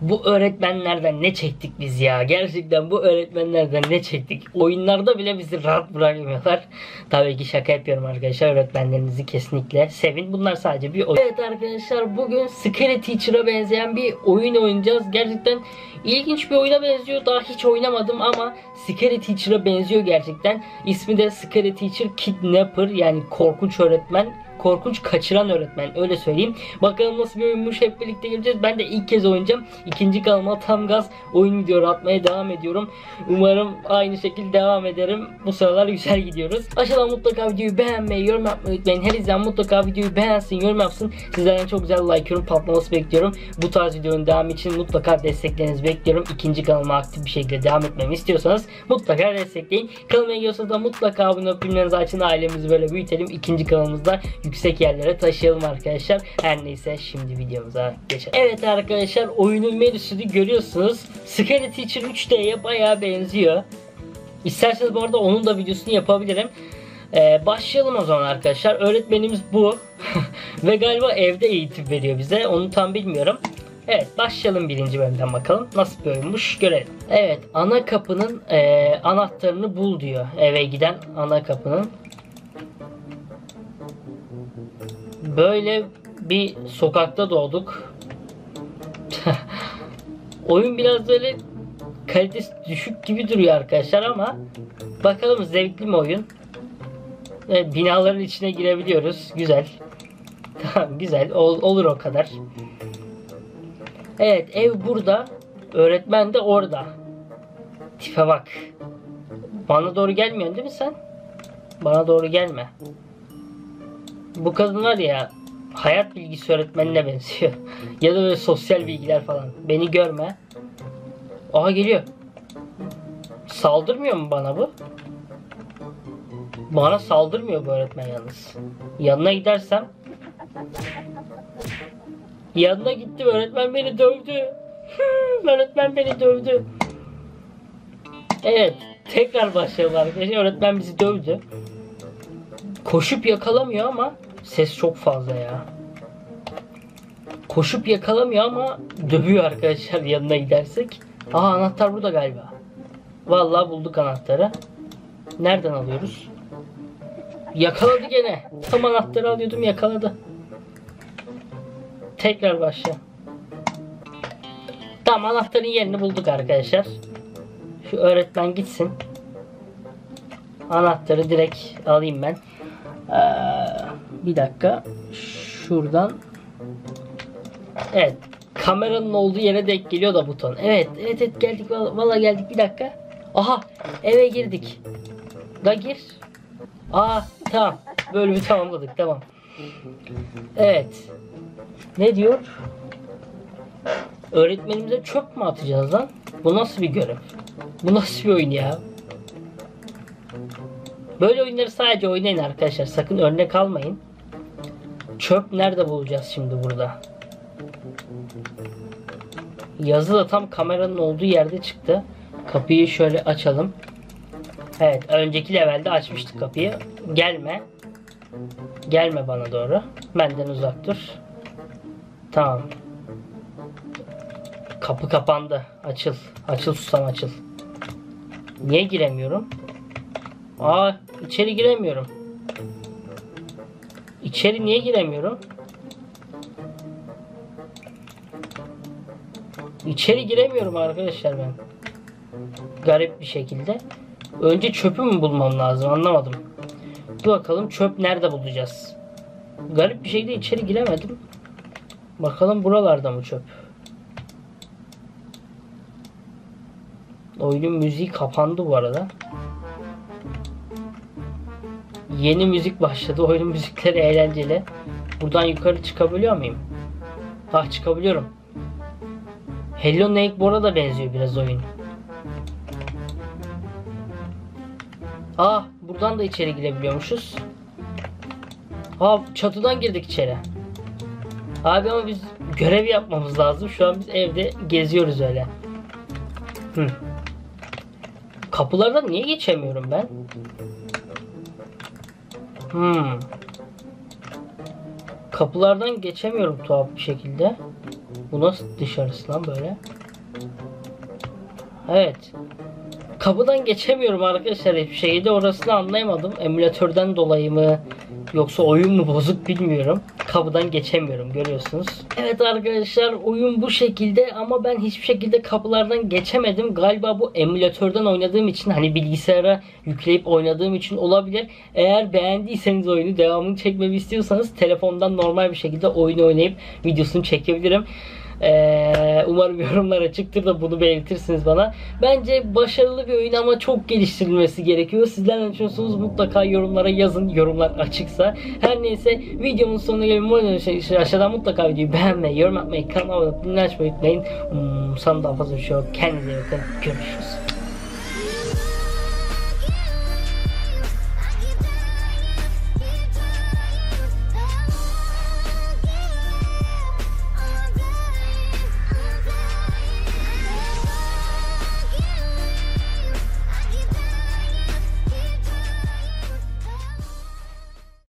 Bu öğretmenlerden ne çektik biz ya? Gerçekten bu öğretmenlerden ne çektik? Oyunlarda bile bizi rahat bırakmıyorlar. Tabii ki şaka yapıyorum arkadaşlar. Öğretmenlerinizi kesinlikle sevin. Bunlar sadece bir oyun. Evet arkadaşlar bugün Scary Teacher'a benzeyen bir oyun oynayacağız. Gerçekten ilginç bir oyuna benziyor. Daha hiç oynamadım ama Scary Teacher'a benziyor gerçekten. İsmi de Scary Teacher Kidnapper yani korkunç öğretmen korkunç kaçıran öğretmen öyle söyleyeyim. Bakalım nasıl bir oyunmuş hep birlikte göreceğiz. Ben de ilk kez oynayacağım. İkinci kanalıma tam gaz oyun videoları atmaya devam ediyorum. Umarım aynı şekilde devam ederim. Bu sıralar güzel gidiyoruz. Aşağıdan mutlaka videoyu beğenmeyi, yorum yapmayı unutmayın. Her izleyen mutlaka videoyu beğensin, yorum yapsın. Sizlerden çok güzel like, yorum patlaması bekliyorum. Bu tarz videonun devamı için mutlaka desteklerinizi bekliyorum. İkinci kanalıma aktif bir şekilde devam etmemi istiyorsanız mutlaka destekleyin. Kanalıma geliyorsanız da mutlaka abone olup bilmenizi açın. Ailemizi böyle büyütelim. İkinci kanalımızda yüksek yerlere taşıyalım arkadaşlar. Her neyse şimdi videomuza geçelim. Evet arkadaşlar oyunun menüsünü görüyorsunuz. Scary Teacher 3D'ye bayağı benziyor. İsterseniz bu arada onun da videosunu yapabilirim. Ee, başlayalım o zaman arkadaşlar. Öğretmenimiz bu. Ve galiba evde eğitim veriyor bize. Onu tam bilmiyorum. Evet başlayalım birinci bölümden bakalım. Nasıl bir oyunmuş görelim. Evet ana kapının e, anahtarını bul diyor. Eve giden ana kapının. Böyle bir sokakta doğduk. Oyun biraz böyle kalitesi düşük gibi duruyor arkadaşlar ama bakalım zevkli mi oyun? Binaların içine girebiliyoruz. Güzel. Tamam güzel. Ol- olur o kadar. Evet ev burada. Öğretmen de orada. Tipe bak. Bana doğru gelmiyorsun değil mi sen? Bana doğru gelme. Bu kadın var ya hayat bilgisi öğretmenine benziyor. ya da böyle sosyal bilgiler falan. Beni görme. Aha geliyor. Saldırmıyor mu bana bu? Bana saldırmıyor bu öğretmen yalnız. Yanına gidersem Yanına gittim öğretmen beni dövdü. öğretmen beni dövdü. Evet tekrar başlayalım arkadaşlar. Öğretmen bizi dövdü. Koşup yakalamıyor ama ses çok fazla ya. Koşup yakalamıyor ama dövüyor arkadaşlar yanına gidersek. Aha anahtar burada galiba. Vallahi bulduk anahtarı. Nereden alıyoruz? Yakaladı gene. Tam anahtarı alıyordum yakaladı. Tekrar başla. Tamam anahtarın yerini bulduk arkadaşlar. Şu öğretmen gitsin. Anahtarı direkt alayım ben. Ee, bir dakika. Şuradan. Evet. Kameranın olduğu yere denk geliyor da buton. Evet. Evet evet geldik. Valla geldik. Bir dakika. Aha. Eve girdik. Da gir. Aa tamam. Bölümü tamamladık. Tamam. Evet. Ne diyor? Öğretmenimize çöp mü atacağız lan? Bu nasıl bir görev? Bu nasıl bir oyun ya? Böyle oyunları sadece oynayın arkadaşlar. Sakın örnek almayın. Çöp nerede bulacağız şimdi burada? Yazı da tam kameranın olduğu yerde çıktı. Kapıyı şöyle açalım. Evet önceki levelde açmıştık kapıyı. Gelme. Gelme bana doğru. Benden uzak dur. Tamam. Kapı kapandı. Açıl. Açıl susam açıl. Niye giremiyorum? Aa içeri giremiyorum. İçeri niye giremiyorum? İçeri giremiyorum arkadaşlar ben. Garip bir şekilde. Önce çöpü mü bulmam lazım anlamadım. Dur bakalım çöp nerede bulacağız? Garip bir şekilde içeri giremedim. Bakalım buralarda mı çöp? Oyunun müziği kapandı bu arada. Yeni müzik başladı. Oyunun müzikleri eğlenceli. Buradan yukarı çıkabiliyor muyum? Ah çıkabiliyorum. Hello Neighbor'a da benziyor biraz oyun. Ah buradan da içeri girebiliyormuşuz. Aa çatıdan girdik içeri. Abi ama biz görev yapmamız lazım. Şu an biz evde geziyoruz öyle. Hı. Kapılardan niye geçemiyorum ben? Hmm. Kapılardan geçemiyorum tuhaf bir şekilde. Bu nasıl dışarısı lan böyle? Evet. Kapıdan geçemiyorum arkadaşlar hiçbir şekilde orasını anlayamadım. Emülatörden dolayı mı yoksa oyun mu bozuk bilmiyorum. Kapıdan geçemiyorum görüyorsunuz. Evet arkadaşlar oyun bu şekilde ama ben hiçbir şekilde kapılardan geçemedim. Galiba bu emülatörden oynadığım için hani bilgisayara yükleyip oynadığım için olabilir. Eğer beğendiyseniz oyunu devamını çekmemi istiyorsanız telefondan normal bir şekilde oyunu oynayıp videosunu çekebilirim. Ee, umarım yorumlara çıktır da bunu belirtirsiniz bana. Bence başarılı bir oyun ama çok geliştirilmesi gerekiyor. Sizler ne düşünüyorsunuz? Mutlaka yorumlara yazın. Yorumlar açıksa. Her neyse videomun sonuna gelin. Aşağıdan mutlaka videoyu beğenmeyi, yorum atmayı, kanalıma abone olmayı, unutmayın. Hmm, sana daha fazla bir şey yok. Kendinize iyi bakın. Görüşürüz.